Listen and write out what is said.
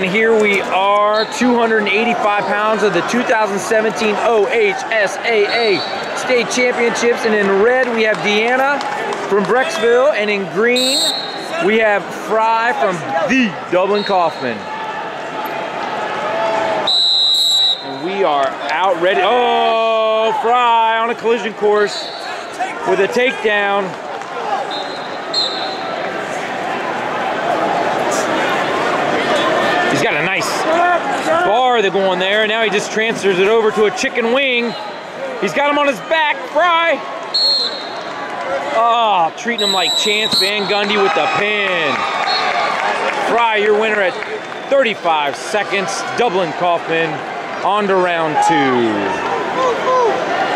And here we are, 285 pounds of the 2017 OHSAA State Championships. And in red, we have D'anna from Brecksville. And in green, we have Frye from the Dublin Coffman. And we are out ready. Oh, Frye on a collision course with a takedown. He's got a nice bar that going there. Now he just transfers it over to a chicken wing. He's got him on his back. Frye. Oh, treating him like Chance Van Gundy with the pin. Frye, your winner at 35 seconds. Dublin Coffman on to round two.